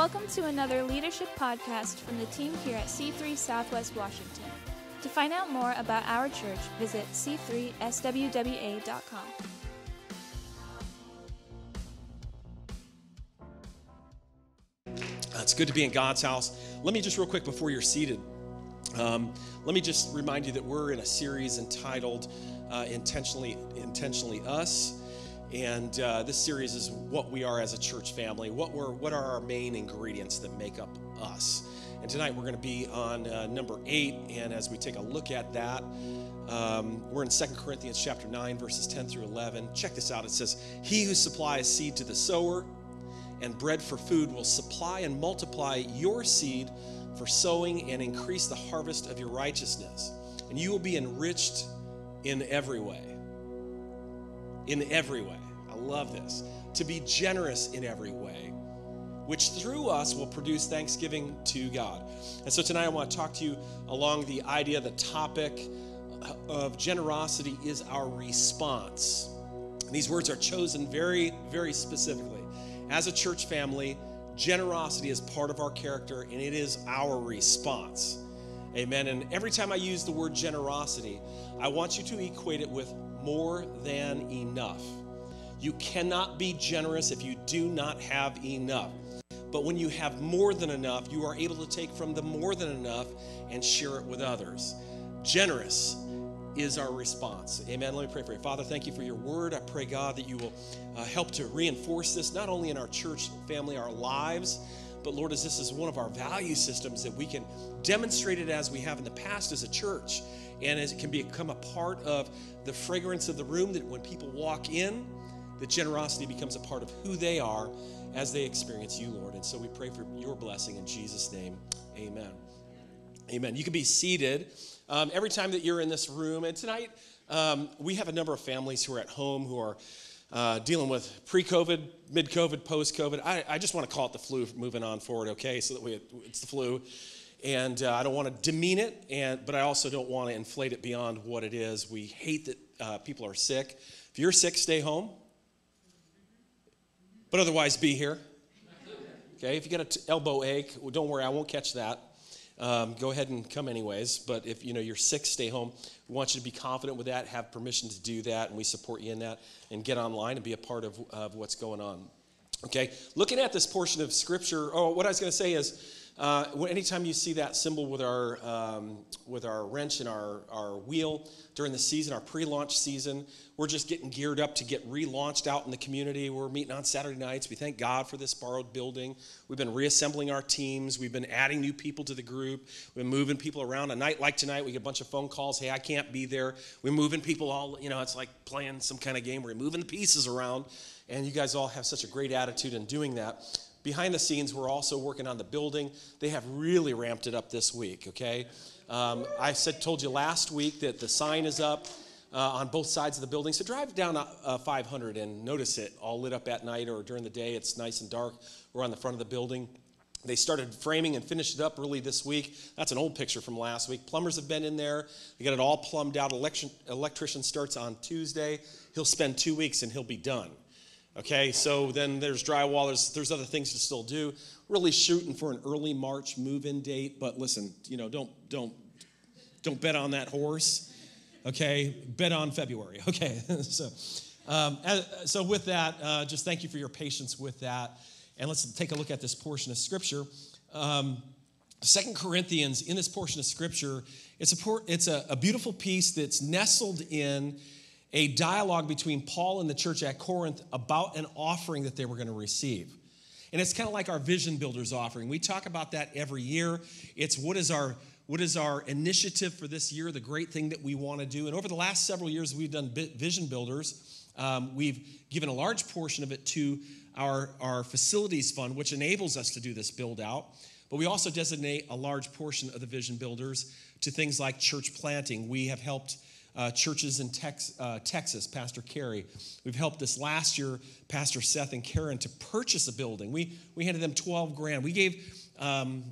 Welcome to another leadership podcast from the team here at C3 Southwest Washington. To find out more about our church, visit c3swwa.com. Uh, it's good to be in God's house. Let me just, real quick, before you're seated, um, let me just remind you that we're in a series entitled uh, "Intentionally, Intentionally Us," and uh, this series is what we are as a church family. What we're, what are our main ingredients that make up us? And tonight we're going to be on uh, number eight, and as we take a look at that, um, we're in 2 Corinthians chapter 9, verses 10 through 11. Check this out. It says, He who supplies seed to the sower and bread for food will supply and multiply your seed for sowing and increase the harvest of your righteousness. And you will be enriched in every way. In every way. I love this. To be generous in every way, which through us will produce thanksgiving to God. And so tonight I want to talk to you along the idea, the topic of generosity is our response. And these words are chosen very, very specifically. As a church family, generosity is part of our character and it is our response. Amen. And every time I use the word generosity, I want you to equate it with more than enough. You cannot be generous if you do not have enough. But when you have more than enough, you are able to take from the more than enough and share it with others. Generous is our response. Amen. Let me pray for you. Father, thank you for your word. I pray, God, that you will uh, help to reinforce this not only in our church family, our lives, but Lord, as this is one of our value systems that we can demonstrate it as we have in the past as a church, and as it can become a part of the fragrance of the room that when people walk in, that generosity becomes a part of who they are as they experience you, Lord. And so we pray for your blessing in Jesus' name. Amen. Amen. You can be seated um, every time that you're in this room. And tonight, um, we have a number of families who are at home who are uh, dealing with pre COVID, mid COVID, post COVID. I, I, just want to call it the flu moving on forward, okay? So that we, it's the flu. And uh, I don't want to demean it, and, but I also don't want to inflate it beyond what it is. We hate that uh, people are sick. If you're sick, stay home. But otherwise, be here. Okay, if you got an elbow ache, well, don't worry, I won't catch that um, go ahead and come anyways. But if you know you're sick, stay home. We want you to be confident with that, have permission to do that, and we support you in that. And get online and be a part of, of what's going on. Okay, looking at this portion of scripture. Oh, what I was going to say is. Uh, anytime you see that symbol with our um, with our wrench and our, our wheel during the season, our pre-launch season, we're just getting geared up to get relaunched out in the community. We're meeting on Saturday nights. We thank God for this borrowed building. We've been reassembling our teams. We've been adding new people to the group. We've been moving people around. A night like tonight, we get a bunch of phone calls. Hey, I can't be there. We're moving people all. You know, it's like playing some kind of game. We're moving the pieces around, and you guys all have such a great attitude in doing that behind the scenes, we're also working on the building. They have really ramped it up this week, okay? Um, I said, told you last week that the sign is up uh, on both sides of the building. So drive down uh, 500 and notice it all lit up at night or during the day. It's nice and dark. We're on the front of the building. They started framing and finished it up early this week. That's an old picture from last week. Plumbers have been in there. They got it all plumbed out. Election, electrician starts on Tuesday. He'll spend two weeks and he'll be done. Okay, so then there's drywall, there's, there's other things to still do. Really shooting for an early March move-in date, but listen, you know, don't don't don't bet on that horse. Okay, bet on February. Okay, so um, so with that, uh, just thank you for your patience with that, and let's take a look at this portion of Scripture. Um, Second Corinthians, in this portion of Scripture, it's a it's a, a beautiful piece that's nestled in a dialogue between Paul and the church at Corinth about an offering that they were going to receive. And it's kind of like our vision builders offering. We talk about that every year. It's what is our what is our initiative for this year, the great thing that we want to do. And over the last several years, we've done vision builders. Um, we've given a large portion of it to our, our facilities fund, which enables us to do this build out. But we also designate a large portion of the vision builders to things like church planting. We have helped uh, churches in Tex, uh, Texas, Pastor Kerry. We've helped this last year, Pastor Seth and Karen, to purchase a building. We, we handed them 12 grand. We gave, um,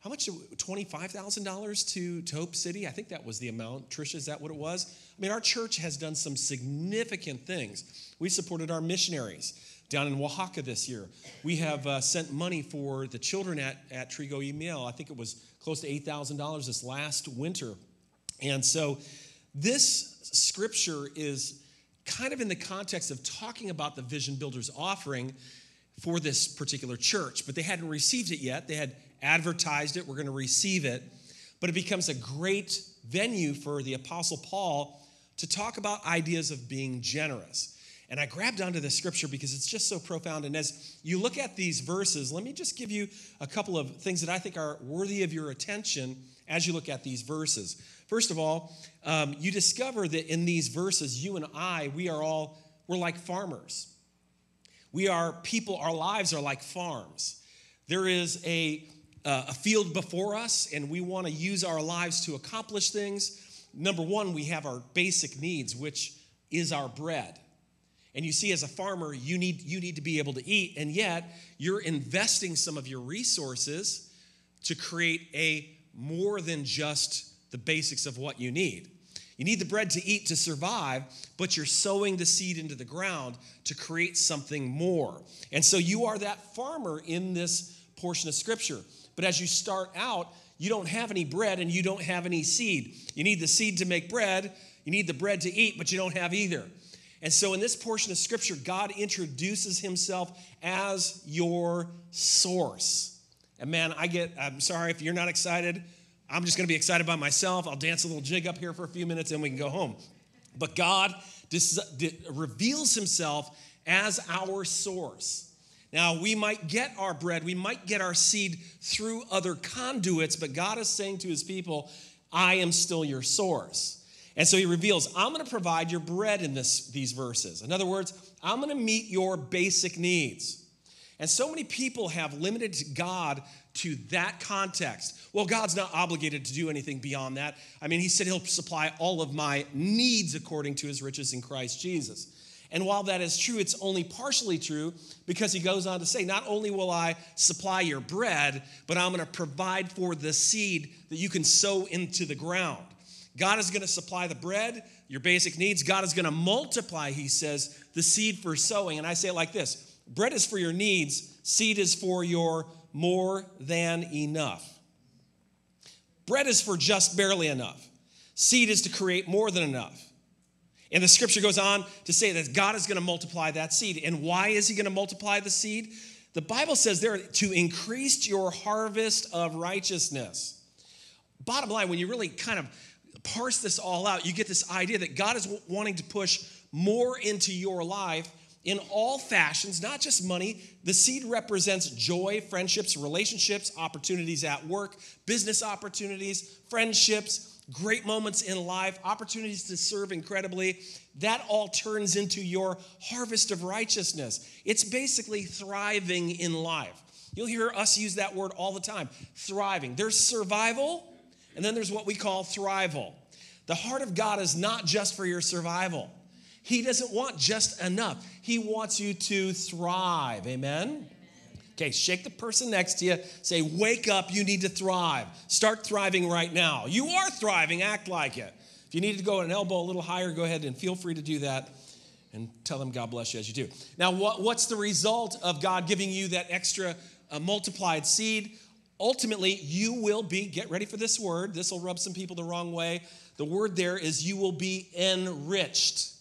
how much? $25,000 to, to Hope City? I think that was the amount. Trisha, is that what it was? I mean, our church has done some significant things. We supported our missionaries down in Oaxaca this year. We have uh, sent money for the children at, at Trigo Email. I think it was close to $8,000 this last winter. And so this scripture is kind of in the context of talking about the Vision Builders offering for this particular church, but they hadn't received it yet. They had advertised it, we're going to receive it. But it becomes a great venue for the Apostle Paul to talk about ideas of being generous. And I grabbed onto this scripture because it's just so profound. And as you look at these verses, let me just give you a couple of things that I think are worthy of your attention as you look at these verses. First of all, um, you discover that in these verses, you and I, we are all, we're like farmers. We are people, our lives are like farms. There is a, uh, a field before us, and we want to use our lives to accomplish things. Number one, we have our basic needs, which is our bread. And you see, as a farmer, you need, you need to be able to eat, and yet you're investing some of your resources to create a more than just the basics of what you need. You need the bread to eat to survive, but you're sowing the seed into the ground to create something more. And so you are that farmer in this portion of scripture. But as you start out, you don't have any bread and you don't have any seed. You need the seed to make bread, you need the bread to eat, but you don't have either. And so in this portion of scripture, God introduces himself as your source. And man, I get, I'm sorry if you're not excited. I'm just gonna be excited by myself. I'll dance a little jig up here for a few minutes and we can go home. But God dis- reveals himself as our source. Now, we might get our bread, we might get our seed through other conduits, but God is saying to his people, I am still your source. And so he reveals, I'm going to provide your bread in this, these verses. In other words, I'm going to meet your basic needs. And so many people have limited God to that context. Well, God's not obligated to do anything beyond that. I mean, He said He'll supply all of my needs according to His riches in Christ Jesus. And while that is true, it's only partially true because He goes on to say, Not only will I supply your bread, but I'm going to provide for the seed that you can sow into the ground. God is going to supply the bread, your basic needs. God is going to multiply, he says, the seed for sowing. And I say it like this bread is for your needs, seed is for your more than enough. Bread is for just barely enough, seed is to create more than enough. And the scripture goes on to say that God is going to multiply that seed. And why is he going to multiply the seed? The Bible says there to increase your harvest of righteousness. Bottom line, when you really kind of parse this all out, you get this idea that God is wanting to push more into your life in all fashions, not just money. The seed represents joy, friendships, relationships, opportunities at work, business opportunities, friendships, great moments in life, opportunities to serve incredibly. That all turns into your harvest of righteousness. It's basically thriving in life. You'll hear us use that word all the time thriving. There's survival and then there's what we call thrival. The heart of God is not just for your survival. He doesn't want just enough. He wants you to thrive. Amen? Okay, shake the person next to you. Say, wake up, you need to thrive. Start thriving right now. You are thriving, act like it. If you need to go an elbow a little higher, go ahead and feel free to do that and tell them God bless you as you do. Now, what, what's the result of God giving you that extra uh, multiplied seed? ultimately you will be, get ready for this word. This will rub some people the wrong way. The word there is you will be enriched.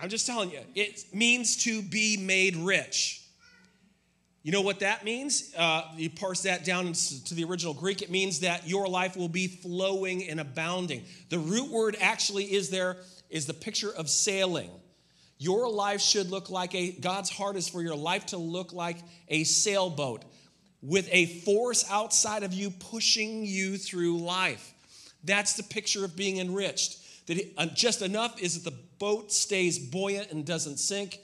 I'm just telling you, it means to be made rich. You know what that means? Uh, you parse that down to the original Greek. It means that your life will be flowing and abounding. The root word actually is there, is the picture of sailing. Your life should look like a, God's heart is for your life to look like a sailboat with a force outside of you pushing you through life. That's the picture of being enriched. That it, uh, just enough is that the boat stays buoyant and doesn't sink,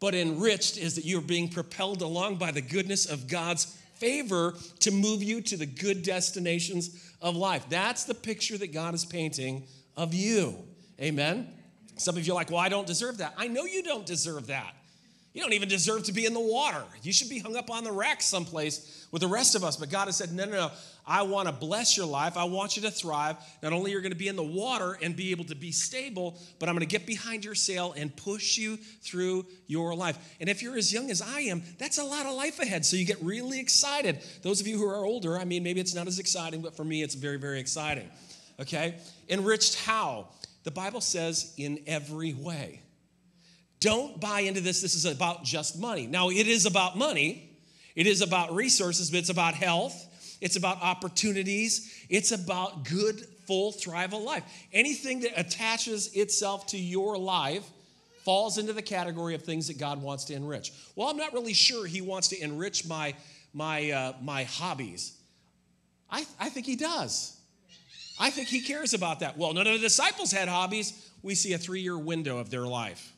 but enriched is that you're being propelled along by the goodness of God's favor to move you to the good destinations of life. That's the picture that God is painting of you. Amen. Some of you are like, well, I don't deserve that. I know you don't deserve that. You don't even deserve to be in the water. You should be hung up on the rack someplace with the rest of us. But God has said, No, no, no. I want to bless your life. I want you to thrive. Not only are you're going to be in the water and be able to be stable, but I'm going to get behind your sail and push you through your life. And if you're as young as I am, that's a lot of life ahead. So you get really excited. Those of you who are older, I mean, maybe it's not as exciting, but for me, it's very, very exciting. Okay? Enriched how? The Bible says in every way. Don't buy into this. This is about just money. Now, it is about money, it is about resources, but it's about health, it's about opportunities, it's about good, full, thrival life. Anything that attaches itself to your life falls into the category of things that God wants to enrich. Well, I'm not really sure He wants to enrich my, my, uh, my hobbies. I, I think He does. I think He cares about that. Well, none of the disciples had hobbies. We see a three year window of their life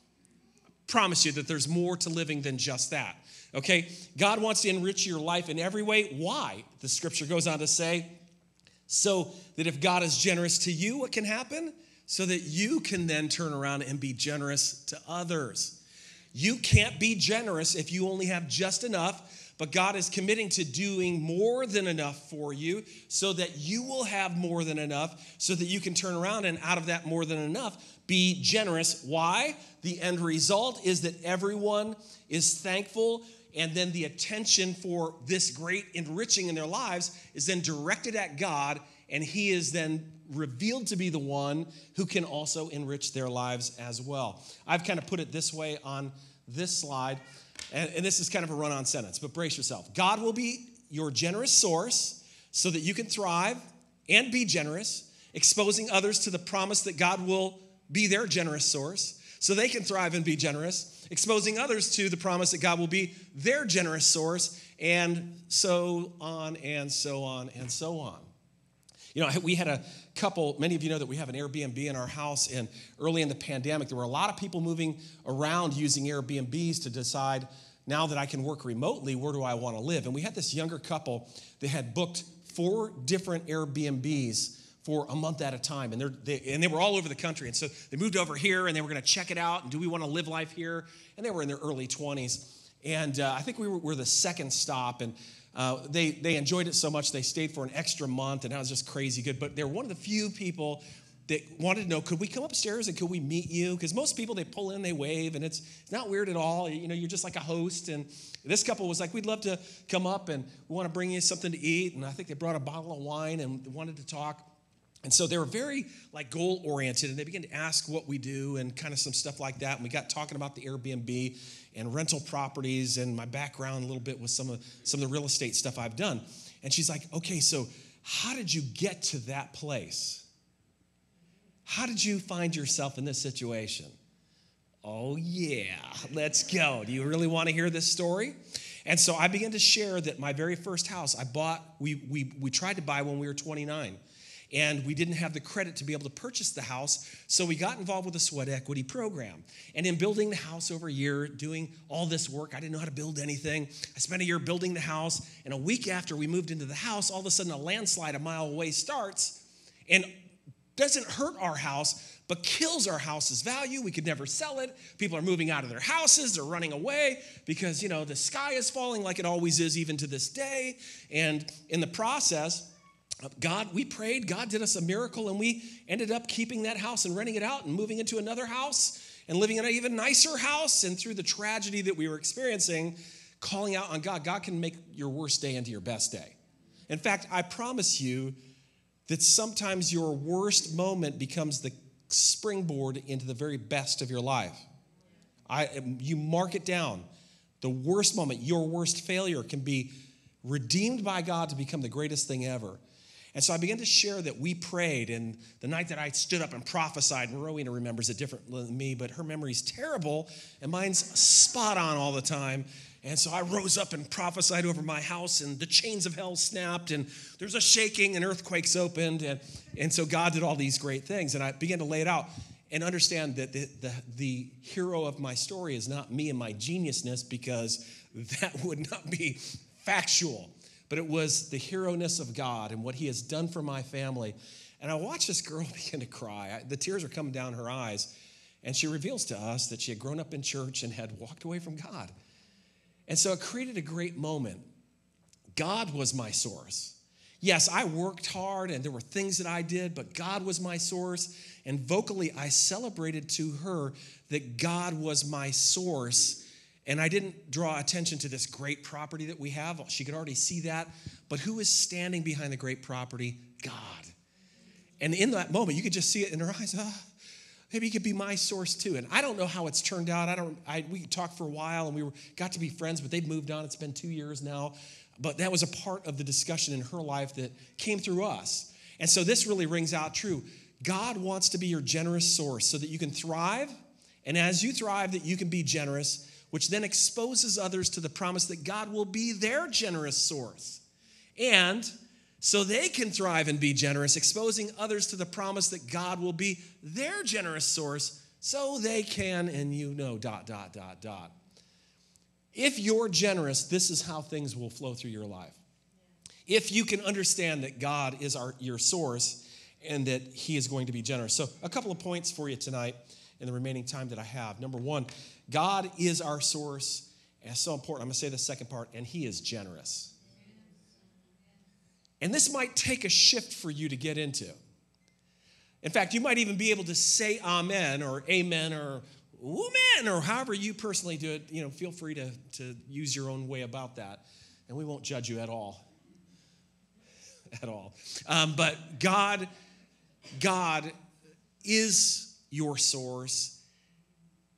promise you that there's more to living than just that. Okay? God wants to enrich your life in every way. Why? The scripture goes on to say, so that if God is generous to you, what can happen? So that you can then turn around and be generous to others. You can't be generous if you only have just enough, but God is committing to doing more than enough for you so that you will have more than enough, so that you can turn around and out of that more than enough, be generous. Why? The end result is that everyone is thankful, and then the attention for this great enriching in their lives is then directed at God, and He is then revealed to be the one who can also enrich their lives as well. I've kind of put it this way on this slide, and, and this is kind of a run on sentence, but brace yourself. God will be your generous source so that you can thrive and be generous, exposing others to the promise that God will be their generous source so they can thrive and be generous, exposing others to the promise that God will be their generous source, and so on and so on and so on. You know, we had a couple, many of you know that we have an Airbnb in our house, and early in the pandemic, there were a lot of people moving around using Airbnbs to decide now that I can work remotely, where do I want to live? And we had this younger couple that had booked four different Airbnbs for a month at a time. And, they, and they were all over the country. And so they moved over here and they were going to check it out. And do we want to live life here? And they were in their early 20s. And uh, I think we were, were, the second stop. And uh, they, they enjoyed it so much they stayed for an extra month. And that was just crazy good. But they're one of the few people that wanted to know could we come upstairs and could we meet you because most people they pull in they wave and it's, it's not weird at all you know you're just like a host and this couple was like we'd love to come up and we want to bring you something to eat and i think they brought a bottle of wine and wanted to talk and so they were very like goal oriented and they began to ask what we do and kind of some stuff like that. And we got talking about the Airbnb and rental properties and my background a little bit with some of some of the real estate stuff I've done. And she's like, "Okay, so how did you get to that place? How did you find yourself in this situation?" Oh yeah, let's go. Do you really want to hear this story? And so I began to share that my very first house I bought, we, we, we tried to buy when we were 29 and we didn't have the credit to be able to purchase the house. So we got involved with a sweat equity program. And in building the house over a year, doing all this work, I didn't know how to build anything. I spent a year building the house, and a week after we moved into the house, all of a sudden a landslide a mile away starts and doesn't hurt our house, but kills our house's value. We could never sell it. People are moving out of their houses, they're running away because, you know, the sky is falling like it always is, even to this day. And in the process, God, we prayed, God did us a miracle, and we ended up keeping that house and renting it out and moving into another house and living in an even nicer house. And through the tragedy that we were experiencing, calling out on God, God can make your worst day into your best day. In fact, I promise you that sometimes your worst moment becomes the springboard into the very best of your life. I, you mark it down. The worst moment, your worst failure, can be redeemed by God to become the greatest thing ever. And so I began to share that we prayed, and the night that I stood up and prophesied, and Rowena remembers it differently than me, but her memory's terrible, and mine's spot on all the time. And so I rose up and prophesied over my house, and the chains of hell snapped, and there's a shaking, and earthquakes opened. And, and so God did all these great things. And I began to lay it out and understand that the, the, the hero of my story is not me and my geniusness, because that would not be factual but it was the hero ness of God and what He has done for my family. And I watched this girl begin to cry. The tears are coming down her eyes. And she reveals to us that she had grown up in church and had walked away from God. And so it created a great moment. God was my source. Yes, I worked hard and there were things that I did, but God was my source. And vocally, I celebrated to her that God was my source. And I didn't draw attention to this great property that we have. She could already see that. But who is standing behind the great property? God. And in that moment, you could just see it in her eyes. Ah, maybe he could be my source too. And I don't know how it's turned out. I don't. I, we talked for a while and we were, got to be friends, but they've moved on. It's been two years now. But that was a part of the discussion in her life that came through us. And so this really rings out true. God wants to be your generous source so that you can thrive. And as you thrive, that you can be generous, which then exposes others to the promise that God will be their generous source. And so they can thrive and be generous, exposing others to the promise that God will be their generous source so they can, and you know, dot, dot, dot, dot. If you're generous, this is how things will flow through your life. If you can understand that God is our, your source and that He is going to be generous. So, a couple of points for you tonight in the remaining time that I have. Number one, God is our source. And it's so important. I'm going to say the second part, and He is generous. And this might take a shift for you to get into. In fact, you might even be able to say amen or amen or woman, or however you personally do it, you know, feel free to, to use your own way about that. And we won't judge you at all. at all. Um, but God, God is your source,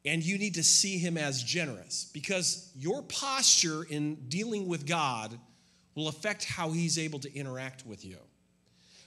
and you need to see him as generous because your posture in dealing with God will affect how he's able to interact with you.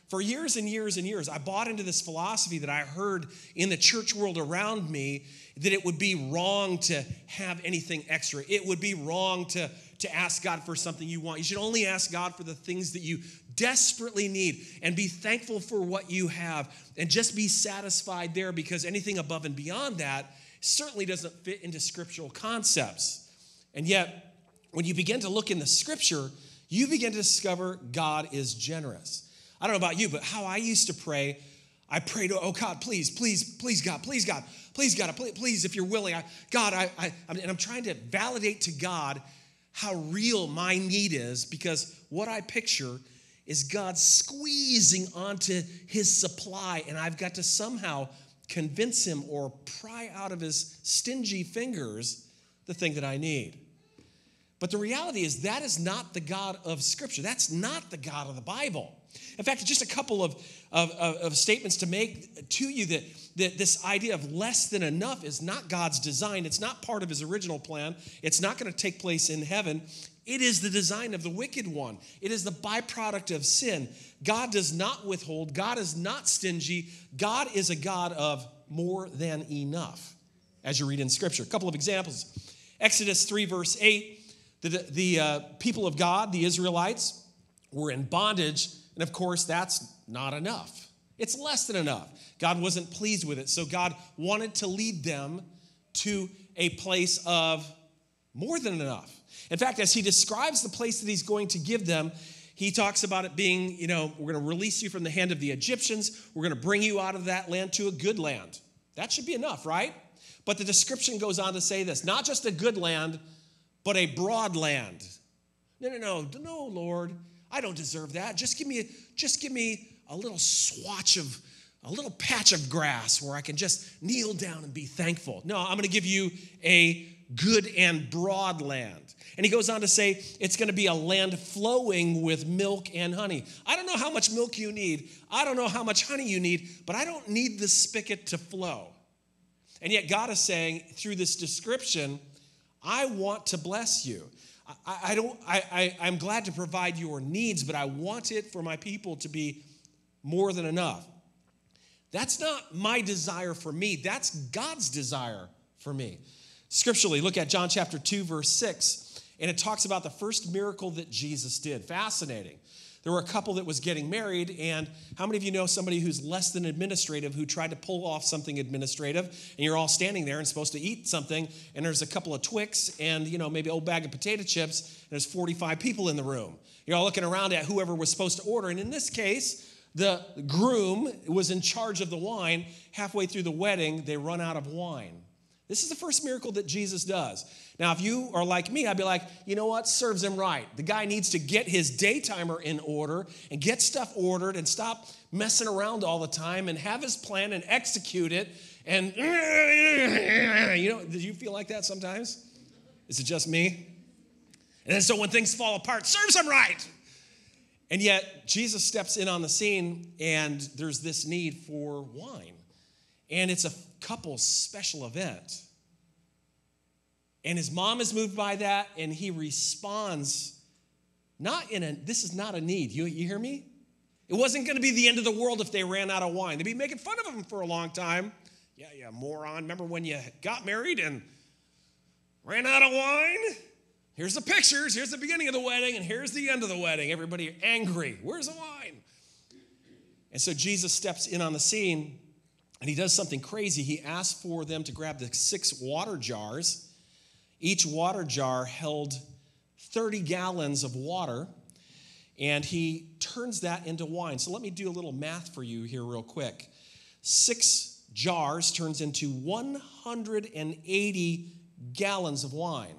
For years and years and years, I bought into this philosophy that I heard in the church world around me that it would be wrong to have anything extra. It would be wrong to, to ask God for something you want. You should only ask God for the things that you desperately need and be thankful for what you have and just be satisfied there because anything above and beyond that certainly doesn't fit into scriptural concepts. And yet, when you begin to look in the scripture, you begin to discover God is generous. I don't know about you, but how I used to pray, I prayed, oh God, please, please, please, God, please, God, please, God, please, please if you're willing, I, God, I, I, and I'm trying to validate to God how real my need is because what I picture is God squeezing onto his supply, and I've got to somehow convince him or pry out of his stingy fingers the thing that I need. But the reality is, that is not the God of Scripture. That's not the God of the Bible. In fact, just a couple of, of, of, statements to make to you that, that this idea of less than enough is not God's design. It's not part of his original plan. It's not going to take place in heaven. It is the design of the wicked one. It is the byproduct of sin. God does not withhold, God is not stingy. God is a God of more than enough, as you read in Scripture. A couple of examples Exodus 3, verse 8, the, the uh, people of God, the Israelites, were in bondage and of course, that's not enough. It's less than enough. God wasn't pleased with it. So God wanted to lead them to a place of more than enough. In fact, as he describes the place that he's going to give them, he talks about it being, you know, we're going to release you from the hand of the Egyptians. We're going to bring you out of that land to a good land. That should be enough, right? But the description goes on to say this not just a good land, but a broad land. No, no, no, no, Lord. I don't deserve that. Just give me, just give me a little swatch of, a little patch of grass where I can just kneel down and be thankful. No, I'm going to give you a good and broad land. And he goes on to say it's going to be a land flowing with milk and honey. I don't know how much milk you need. I don't know how much honey you need, but I don't need the spigot to flow. And yet, God is saying through this description, I want to bless you. I, I don't, I, I, I'm glad to provide your needs, but I want it for my people to be more than enough. That's not my desire for me, that's God's desire for me. Scripturally, look at John chapter 2, verse 6, and it talks about the first miracle that Jesus did. Fascinating. There were a couple that was getting married, and how many of you know somebody who's less than administrative who tried to pull off something administrative, and you're all standing there and supposed to eat something, and there's a couple of Twix and you know maybe old bag of potato chips, and there's 45 people in the room. You're all looking around at whoever was supposed to order, and in this case, the groom was in charge of the wine, halfway through the wedding, they run out of wine. This is the first miracle that Jesus does. Now, if you are like me, I'd be like, you know what? Serves him right. The guy needs to get his day timer in order and get stuff ordered and stop messing around all the time and have his plan and execute it. And, you know, do you feel like that sometimes? Is it just me? And then so when things fall apart, serves him right. And yet, Jesus steps in on the scene, and there's this need for wine. And it's a couple's special event. And his mom is moved by that, and he responds, not in a, this is not a need. You, you hear me? It wasn't going to be the end of the world if they ran out of wine. They'd be making fun of him for a long time. Yeah, yeah, moron. Remember when you got married and ran out of wine? Here's the pictures. Here's the beginning of the wedding, and here's the end of the wedding. Everybody angry. Where's the wine? And so Jesus steps in on the scene and he does something crazy. He asks for them to grab the six water jars. Each water jar held 30 gallons of water, and he turns that into wine. So let me do a little math for you here, real quick. Six jars turns into 180 gallons of wine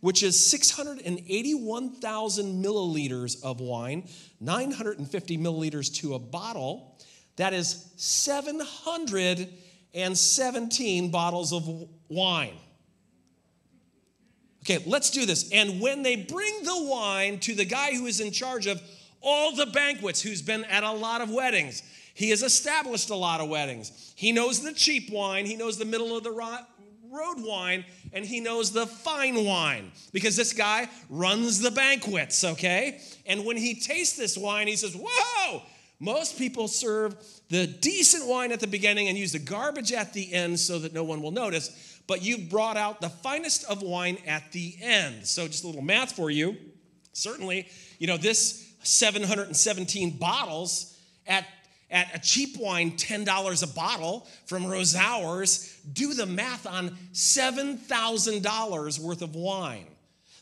which is 681,000 milliliters of wine, 950 milliliters to a bottle. That is 717 bottles of wine. Okay, let's do this. And when they bring the wine to the guy who is in charge of all the banquets, who's been at a lot of weddings, he has established a lot of weddings. He knows the cheap wine, he knows the middle of the road wine and he knows the fine wine because this guy runs the banquets, okay? And when he tastes this wine, he says, Whoa! Most people serve the decent wine at the beginning and use the garbage at the end so that no one will notice. But you've brought out the finest of wine at the end. So, just a little math for you. Certainly, you know, this 717 bottles at at a cheap wine, $10 a bottle from Rosauers, do the math on $7,000 worth of wine.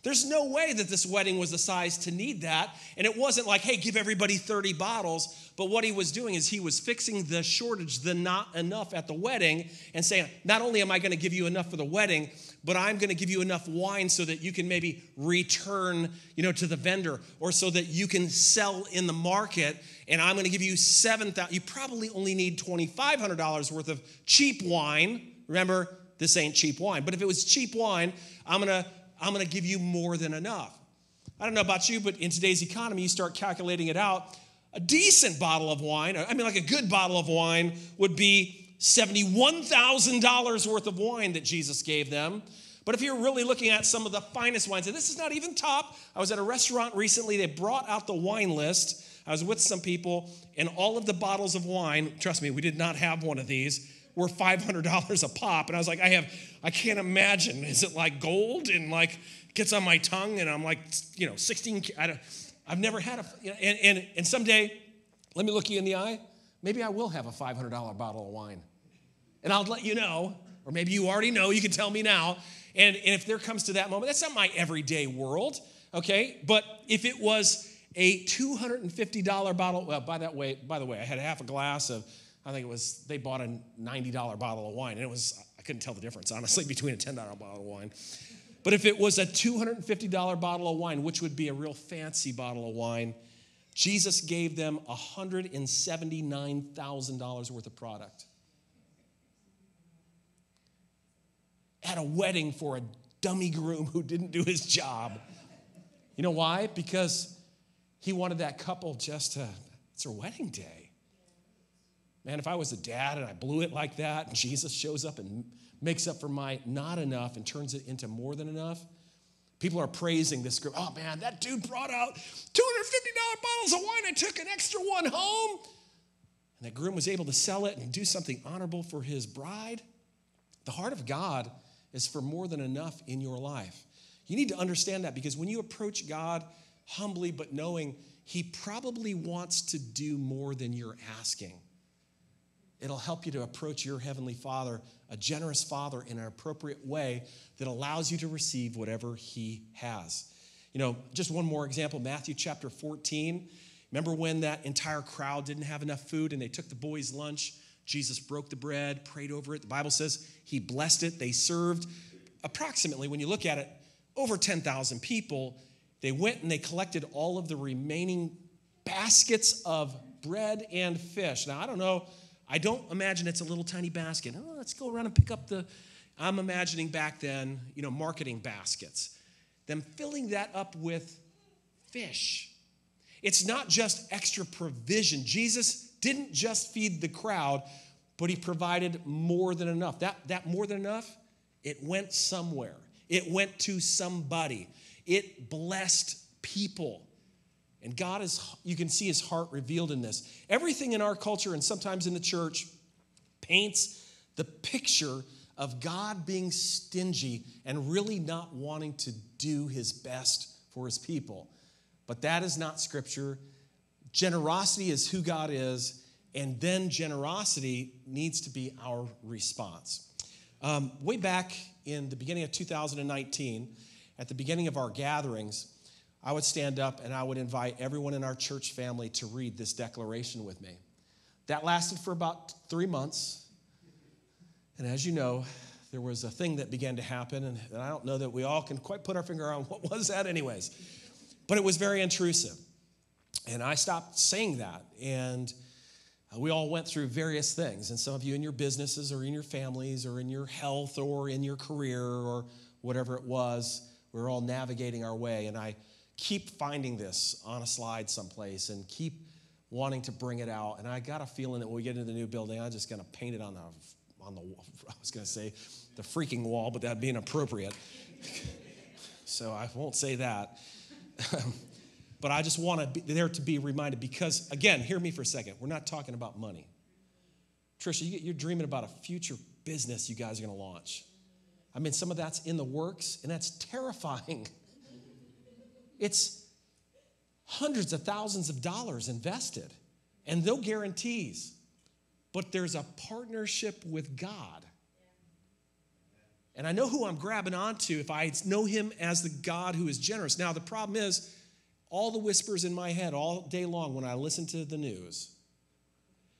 There's no way that this wedding was the size to need that. And it wasn't like, hey, give everybody 30 bottles. But what he was doing is he was fixing the shortage, the not enough at the wedding, and saying, not only am I going to give you enough for the wedding, but I'm going to give you enough wine so that you can maybe return, you know, to the vendor or so that you can sell in the market. And I'm going to give you 7,000. You probably only need $2,500 worth of cheap wine. Remember, this ain't cheap wine. But if it was cheap wine, I'm going to I'm going to give you more than enough. I don't know about you, but in today's economy, you start calculating it out. A decent bottle of wine, I mean, like a good bottle of wine, would be $71,000 worth of wine that Jesus gave them. But if you're really looking at some of the finest wines, and this is not even top, I was at a restaurant recently, they brought out the wine list. I was with some people, and all of the bottles of wine, trust me, we did not have one of these, were $500 a pop. And I was like, I have, I can't imagine. Is it like gold and like gets on my tongue and I'm like, you know, 16, I don't, I've never had a, you know, and, and, and someday, let me look you in the eye. Maybe I will have a $500 bottle of wine. And I'll let you know, or maybe you already know, you can tell me now. And, and if there comes to that moment, that's not my everyday world, okay? But if it was a $250 bottle, well, by that way, by the way, I had half a glass of I think it was, they bought a $90 bottle of wine. And it was, I couldn't tell the difference, honestly, between a $10 bottle of wine. But if it was a $250 bottle of wine, which would be a real fancy bottle of wine, Jesus gave them $179,000 worth of product. At a wedding for a dummy groom who didn't do his job. You know why? Because he wanted that couple just to, it's their wedding day. Man, if I was a dad and I blew it like that, and Jesus shows up and makes up for my not enough and turns it into more than enough, people are praising this group. Oh man, that dude brought out $250 bottles of wine and took an extra one home. And that groom was able to sell it and do something honorable for his bride. The heart of God is for more than enough in your life. You need to understand that because when you approach God humbly but knowing He probably wants to do more than you're asking It'll help you to approach your Heavenly Father, a generous Father, in an appropriate way that allows you to receive whatever He has. You know, just one more example Matthew chapter 14. Remember when that entire crowd didn't have enough food and they took the boys' lunch? Jesus broke the bread, prayed over it. The Bible says he blessed it. They served approximately, when you look at it, over 10,000 people. They went and they collected all of the remaining baskets of bread and fish. Now, I don't know, I don't imagine it's a little tiny basket. Oh, let's go around and pick up the, I'm imagining back then, you know, marketing baskets. Them filling that up with fish. It's not just extra provision. Jesus didn't just feed the crowd, but he provided more than enough. That, that more than enough, it went somewhere, it went to somebody, it blessed people. And God is, you can see his heart revealed in this. Everything in our culture and sometimes in the church paints the picture of God being stingy and really not wanting to do his best for his people. But that is not scripture. Generosity is who God is, and then generosity needs to be our response. Um, way back in the beginning of 2019, at the beginning of our gatherings, I would stand up and I would invite everyone in our church family to read this declaration with me. That lasted for about three months. And as you know, there was a thing that began to happen, and I don't know that we all can quite put our finger on what was that, anyways. But it was very intrusive. And I stopped saying that. And uh, we all went through various things. And some of you in your businesses or in your families or in your health or in your career or whatever it was, we we're all navigating our way. And I keep finding this on a slide someplace and keep wanting to bring it out. And I got a feeling that when we get into the new building, I'm just going to paint it on the on the I was going to say the freaking wall, but that'd be inappropriate. so I won't say that. but I just want to be there to be reminded because again, hear me for a second. We're not talking about money. Trisha, you, you're dreaming about a future business you guys are going to launch. I mean, some of that's in the works, and that's terrifying. It's hundreds of thousands of dollars invested and no guarantees. But there's a partnership with God. And I know who I'm grabbing onto if I know him as the God who is generous. Now, the problem is, all the whispers in my head all day long when I listen to the news,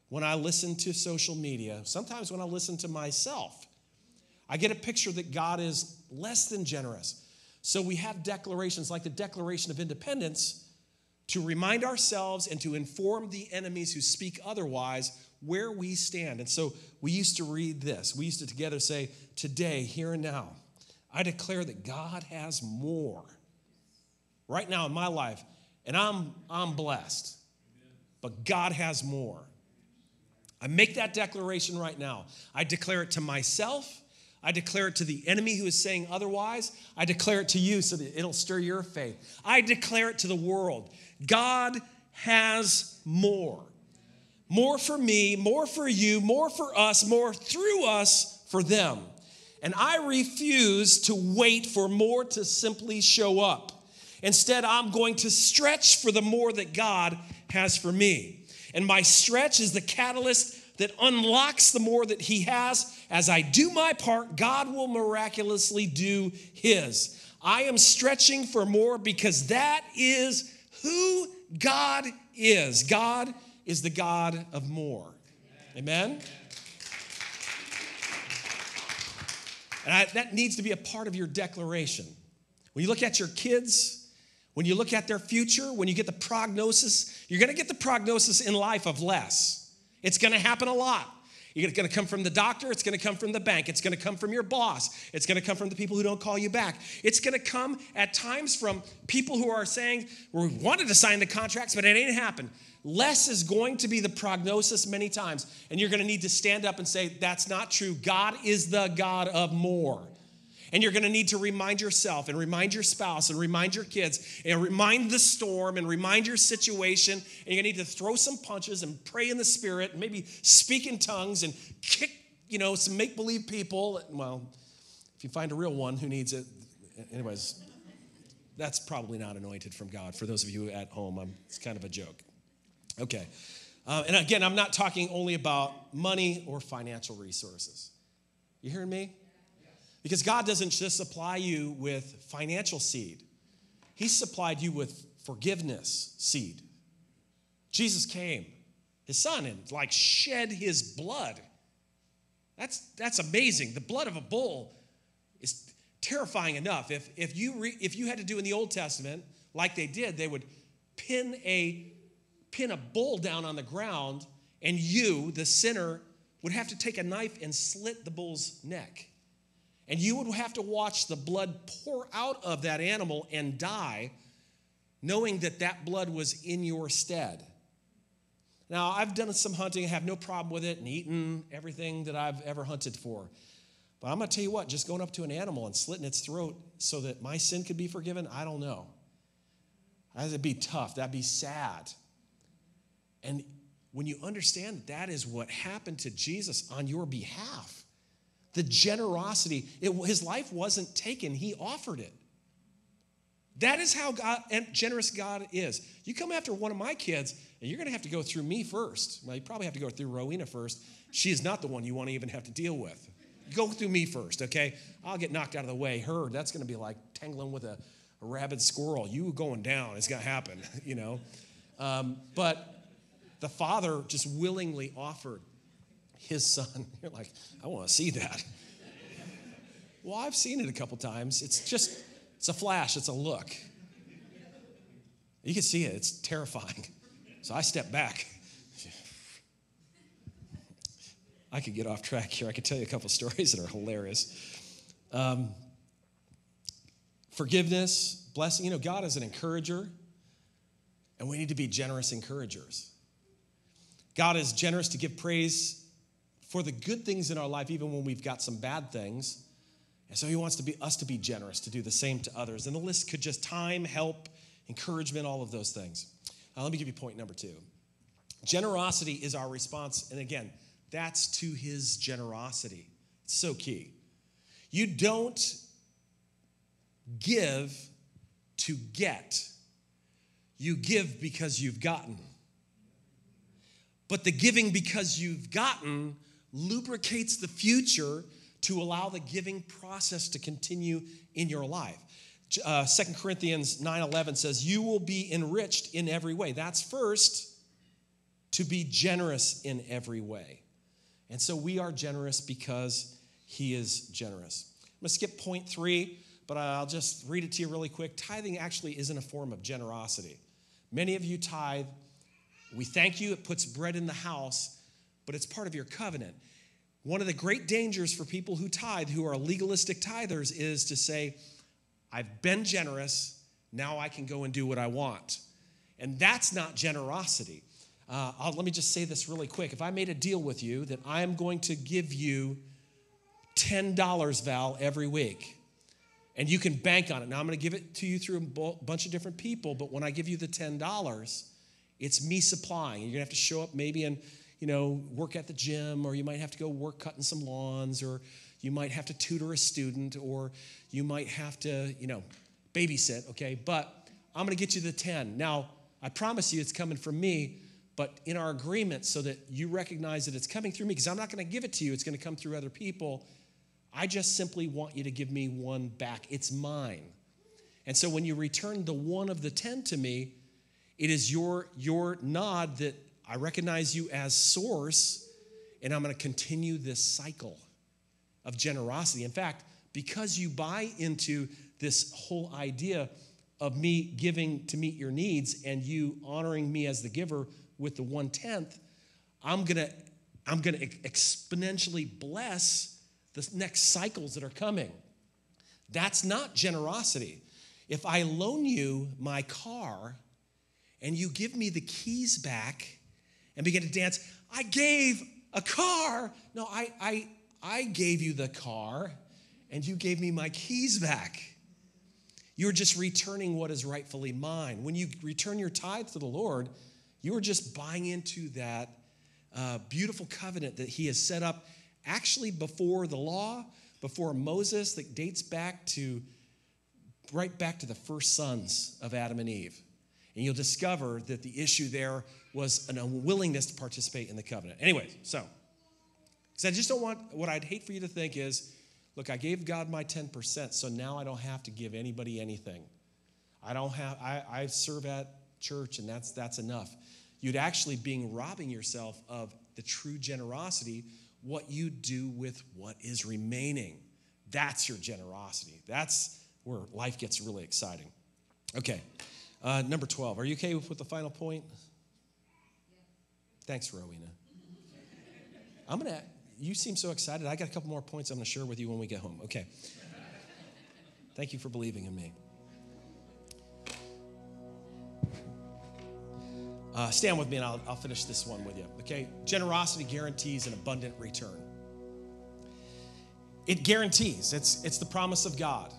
when I listen to social media, sometimes when I listen to myself, I get a picture that God is less than generous. So we have declarations like the Declaration of Independence to remind ourselves and to inform the enemies who speak otherwise where we stand. And so we used to read this. We used to together say, Today, here and now, I declare that God has more right now in my life, and I'm, I'm blessed, but God has more. I make that declaration right now. I declare it to myself I declare it to the enemy who is saying otherwise. I declare it to you so that it'll stir your faith. I declare it to the world. God has more. More for me, more for you, more for us, more through us for them. And I refuse to wait for more to simply show up. Instead, I'm going to stretch for the more that God has for me. And my stretch is the catalyst that unlocks the more that He has. As I do my part, God will miraculously do His. I am stretching for more because that is who God is. God is the God of more. Amen? And I, that needs to be a part of your declaration. When you look at your kids, when you look at their future, when you get the prognosis, you're going to get the prognosis in life of less. It's going to happen a lot. It's going to come from the doctor. It's going to come from the bank. It's going to come from your boss. It's going to come from the people who don't call you back. It's going to come at times from people who are saying, we wanted to sign the contracts, but it ain't happened. Less is going to be the prognosis many times. And you're going to need to stand up and say, that's not true. God is the God of more. And you're going to need to remind yourself and remind your spouse and remind your kids and remind the storm and remind your situation. And you're going to need to throw some punches and pray in the spirit and maybe speak in tongues and kick, you know, some make believe people. Well, if you find a real one who needs it, anyways, that's probably not anointed from God. For those of you at home, I'm, it's kind of a joke. Okay. Uh, and again, I'm not talking only about money or financial resources. You hearing me? Because God doesn't just supply you with financial seed, He supplied you with forgiveness seed. Jesus came, his son, and like shed his blood. That's, that's amazing. The blood of a bull is terrifying enough. If, if, you re, if you had to do in the Old Testament, like they did, they would pin a, pin a bull down on the ground, and you, the sinner, would have to take a knife and slit the bull's neck. And you would have to watch the blood pour out of that animal and die, knowing that that blood was in your stead. Now, I've done some hunting, have no problem with it, and eaten everything that I've ever hunted for. But I'm going to tell you what, just going up to an animal and slitting its throat so that my sin could be forgiven, I don't know. That'd be tough. That'd be sad. And when you understand that that is what happened to Jesus on your behalf, the generosity, it, his life wasn't taken, he offered it. That is how God, and generous God is. You come after one of my kids, and you're going to have to go through me first. Well, you probably have to go through Rowena first. She is not the one you want to even have to deal with. Go through me first, okay? I'll get knocked out of the way. Her, that's going to be like tangling with a, a rabid squirrel. You going down, it's going to happen, you know? Um, but the father just willingly offered his son. You're like, I want to see that. well, I've seen it a couple times. It's just, it's a flash, it's a look. You can see it, it's terrifying. So I step back. I could get off track here. I could tell you a couple stories that are hilarious. Um, forgiveness, blessing. You know, God is an encourager, and we need to be generous encouragers. God is generous to give praise for the good things in our life, even when we've got some bad things. And so he wants to be us to be generous, to do the same to others. And the list could just time, help, encouragement, all of those things. Uh, let me give you point number two. Generosity is our response. And again, that's to his generosity. It's so key. You don't give to get, you give because you've gotten. But the giving because you've gotten lubricates the future to allow the giving process to continue in your life. Uh, 2 Corinthians 9:11 says, "You will be enriched in every way." That's first to be generous in every way. And so we are generous because he is generous. I'm going to skip point 3, but I'll just read it to you really quick. Tithing actually isn't a form of generosity. Many of you tithe. We thank you. It puts bread in the house, but it's part of your covenant. One of the great dangers for people who tithe, who are legalistic tithers, is to say, I've been generous, now I can go and do what I want. And that's not generosity. Uh, let me just say this really quick. If I made a deal with you that I am going to give you $10, Val, every week, and you can bank on it. Now, I'm going to give it to you through a bunch of different people, but when I give you the $10, it's me supplying. You're going to have to show up maybe and you know, work at the gym, or you might have to go work cutting some lawns, or you might have to tutor a student, or you might have to, you know, babysit, okay? But I'm gonna get you the 10. Now, I promise you it's coming from me, but in our agreement, so that you recognize that it's coming through me, because I'm not gonna give it to you, it's gonna come through other people. I just simply want you to give me one back. It's mine. And so when you return the one of the 10 to me, it is your, your nod that I recognize you as source, and I'm going to continue this cycle of generosity. In fact, because you buy into this whole idea of me giving to meet your needs and you honoring me as the giver with the one tenth, I'm gonna I'm gonna exponentially bless the next cycles that are coming. That's not generosity. If I loan you my car and you give me the keys back and begin to dance. I gave a car. No, I, I, I gave you the car and you gave me my keys back. You're just returning what is rightfully mine. When you return your tithe to the Lord, you are just buying into that uh, beautiful covenant that He has set up actually before the law, before Moses, that dates back to right back to the first sons of Adam and Eve. And you'll discover that the issue there was an unwillingness to participate in the covenant. Anyway, so, because I just don't want, what I'd hate for you to think is, look, I gave God my 10%, so now I don't have to give anybody anything. I don't have, I, I serve at church and that's, that's enough. you'd actually be robbing yourself of the true generosity, what you do with what is remaining. That's your generosity. That's where life gets really exciting. Okay, uh, number 12. Are you okay with the final point? Thanks, Rowena. I'm going to, you seem so excited. I got a couple more points I'm going to share with you when we get home. Okay. Thank you for believing in me. Uh, stand with me and I'll, I'll finish this one with you. Okay? Generosity guarantees an abundant return. It guarantees, it's, it's the promise of God.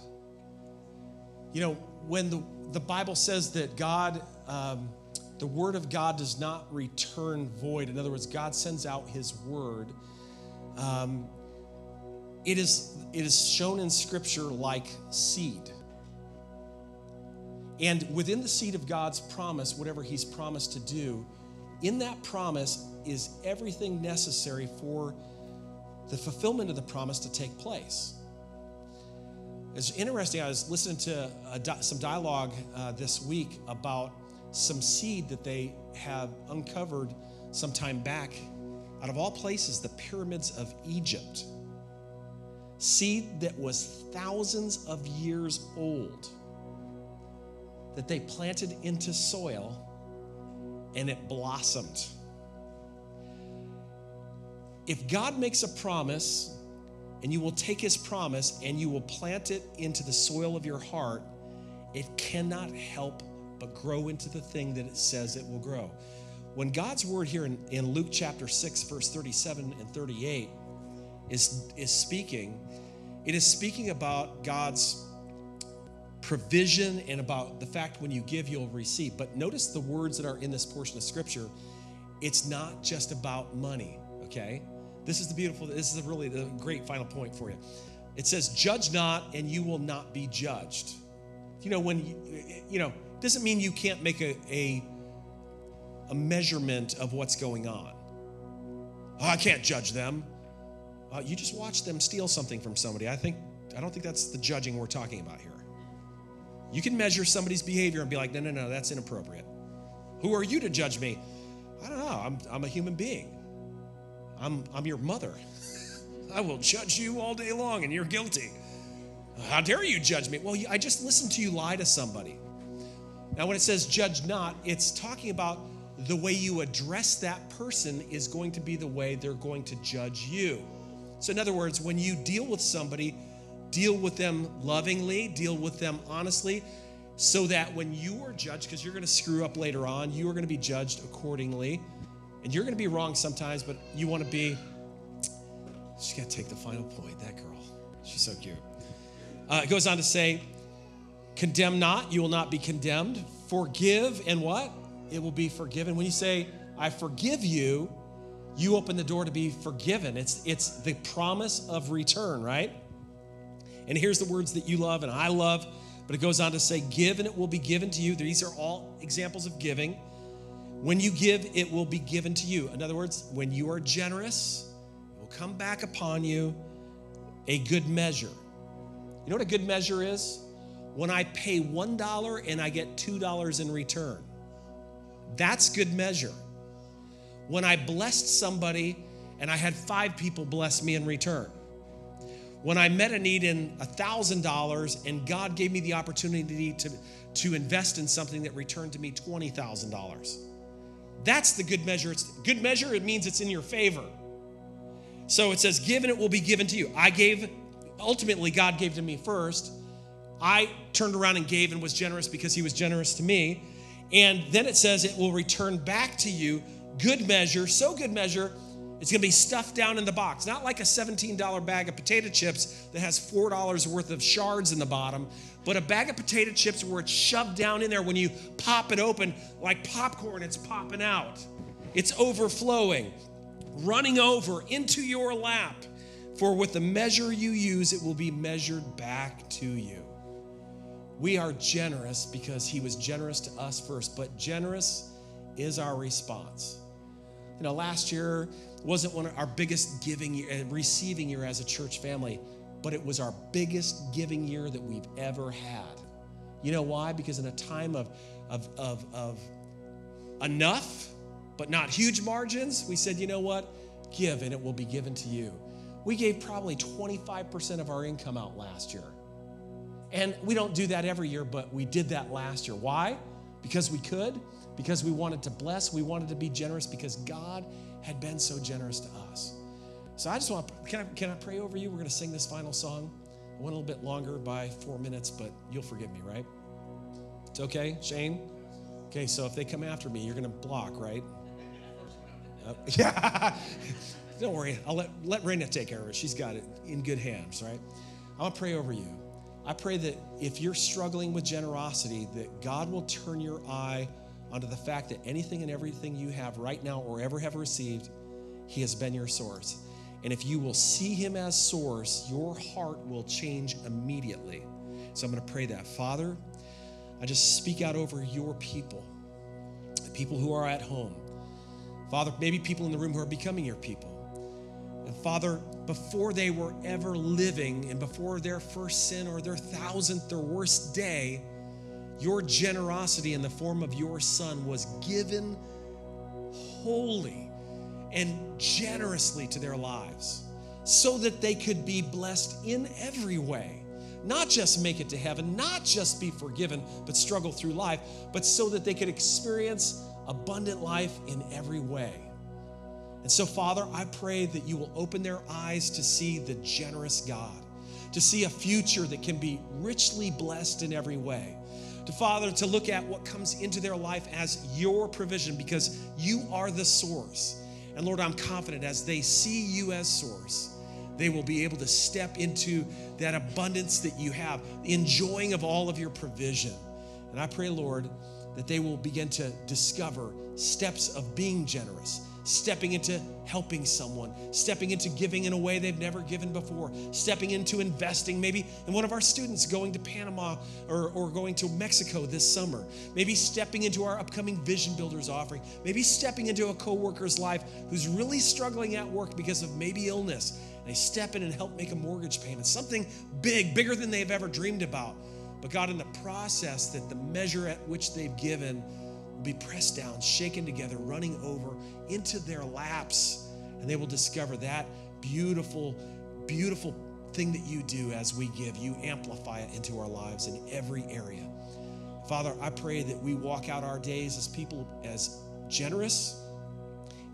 You know, when the, the Bible says that God, um, the word of God does not return void, in other words, God sends out his word, um, it, is, it is shown in Scripture like seed. And within the seed of God's promise, whatever He's promised to do, in that promise is everything necessary for the fulfillment of the promise to take place. It's interesting. I was listening to some dialogue uh, this week about some seed that they have uncovered some time back out of all places, the pyramids of Egypt. Seed that was thousands of years old that they planted into soil and it blossomed. If God makes a promise and you will take his promise and you will plant it into the soil of your heart, it cannot help but grow into the thing that it says it will grow. When God's word here in, in Luke chapter 6, verse 37 and 38 is, is speaking, it is speaking about God's provision and about the fact when you give, you'll receive. But notice the words that are in this portion of scripture. It's not just about money, okay? This is the beautiful, this is really the great final point for you. It says, Judge not, and you will not be judged. You know, when you, you know, doesn't mean you can't make a, a, a measurement of what's going on. Oh, I can't judge them. Uh, you just watch them steal something from somebody. I think I don't think that's the judging we're talking about here. You can measure somebody's behavior and be like, no, no, no, that's inappropriate. Who are you to judge me? I don't know. I'm, I'm a human being. I'm, I'm your mother. I will judge you all day long and you're guilty. How dare you judge me? Well, I just listened to you lie to somebody. Now, when it says judge not, it's talking about the way you address that person is going to be the way they're going to judge you. So, in other words, when you deal with somebody, deal with them lovingly, deal with them honestly, so that when you are judged, because you're going to screw up later on, you are going to be judged accordingly. And you're going to be wrong sometimes, but you want to be. She's got to take the final point. That girl, she's so cute. Uh, it goes on to say, Condemn not, you will not be condemned. Forgive, and what? It will be forgiven. When you say, I forgive you, you open the door to be forgiven. It's, it's the promise of return, right? And here's the words that you love and I love, but it goes on to say, Give and it will be given to you. These are all examples of giving. When you give, it will be given to you. In other words, when you are generous, it will come back upon you a good measure. You know what a good measure is? When I pay $1 and I get $2 in return. That's good measure. When I blessed somebody and I had five people bless me in return when I met a need in $1,000 and God gave me the opportunity to, to invest in something that returned to me $20,000. That's the good measure. It's good measure, it means it's in your favor. So it says, Give and it will be given to you. I gave, ultimately, God gave to me first. I turned around and gave and was generous because He was generous to me. And then it says, It will return back to you, good measure, so good measure it's going to be stuffed down in the box, not like a $17 bag of potato chips that has $4 worth of shards in the bottom, but a bag of potato chips where it's shoved down in there. When you pop it open, like popcorn, it's popping out. It's overflowing, running over into your lap. For with the measure you use, it will be measured back to you. We are generous because He was generous to us first, but generous is our response. You know, last year, wasn't one of our biggest giving year, uh, receiving year as a church family, but it was our biggest giving year that we've ever had. You know why? Because in a time of, of, of, of enough, but not huge margins, we said, you know what? Give and it will be given to you. We gave probably 25% of our income out last year. And we don't do that every year, but we did that last year. Why? Because we could, because we wanted to bless, we wanted to be generous, because God had been so generous to us. So I just want, can I, can I pray over you? We're going to sing this final song. I went a little bit longer by four minutes, but you'll forgive me, right? It's okay, Shane? Okay, so if they come after me, you're going to block, right? Yeah. Don't worry. I'll let, let Raina take care of it. She's got it in good hands, right? I want to pray over you. I pray that if you're struggling with generosity, that God will turn your eye onto the fact that anything and everything you have right now or ever have received, He has been your source. And if you will see Him as source, your heart will change immediately. So I'm going to pray that. Father, I just speak out over your people, the people who are at home. Father, maybe people in the room who are becoming your people. And Father, before they were ever living and before their first sin or their thousandth or worst day, your generosity in the form of your Son was given wholly and generously to their lives so that they could be blessed in every way. Not just make it to heaven, not just be forgiven, but struggle through life, but so that they could experience abundant life in every way. And so, Father, I pray that you will open their eyes to see the generous God, to see a future that can be richly blessed in every way. To Father, to look at what comes into their life as your provision because you are the source. And Lord, I'm confident as they see you as source, they will be able to step into that abundance that you have, enjoying of all of your provision. And I pray, Lord, that they will begin to discover steps of being generous, stepping into helping someone, stepping into giving in a way they've never given before, stepping into investing, maybe in one of our students going to Panama or, or going to Mexico this summer, maybe stepping into our upcoming Vision Builders offering, maybe stepping into a coworker's life who's really struggling at work because of maybe illness. They step in and help make a mortgage payment, something big, bigger than they've ever dreamed about. But God, in the process, that the measure at which they've given will be pressed down, shaken together, running over into their laps. And they will discover that beautiful, beautiful thing that you do as we give. You amplify it into our lives in every area. Father, I pray that we walk out our days as people as generous.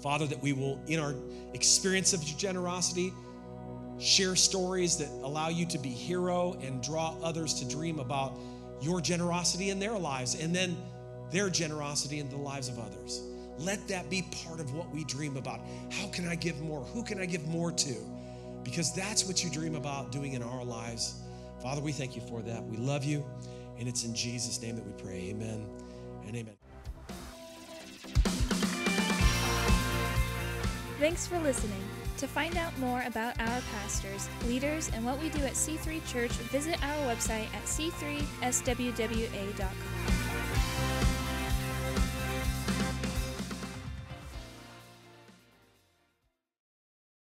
Father, that we will, in our experience of your generosity, share stories that allow you to be hero and draw others to dream about your generosity in their lives and then their generosity in the lives of others. Let that be part of what we dream about. How can I give more? Who can I give more to? Because that's what you dream about doing in our lives. Father, we thank you for that. We love you, and it's in Jesus' name that we pray. Amen and amen. Thanks for listening. To find out more about our pastors, leaders, and what we do at C3 Church, visit our website at c3swwa.com.